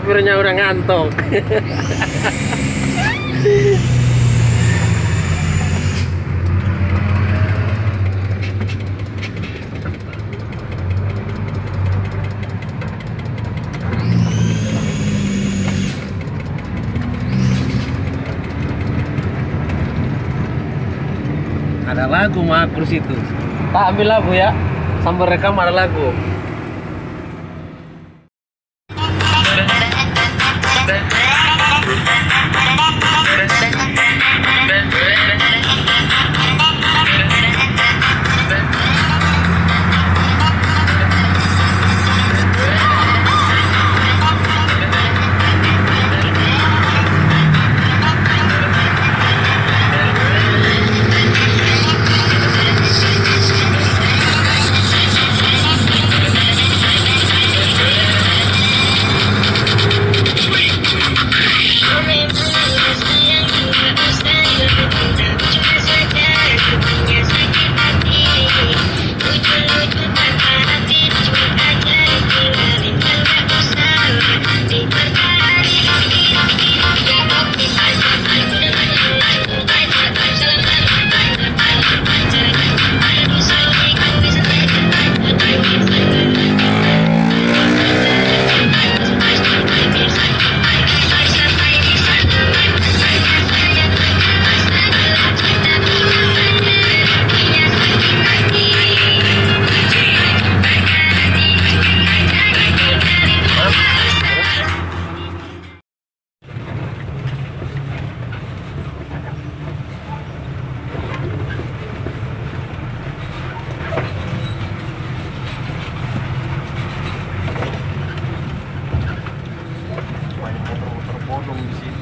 sopirnya udah ngantuk. Ada lagu makrus itu tak ambil lagu ya. Sambil rekam ada lagu como dizia.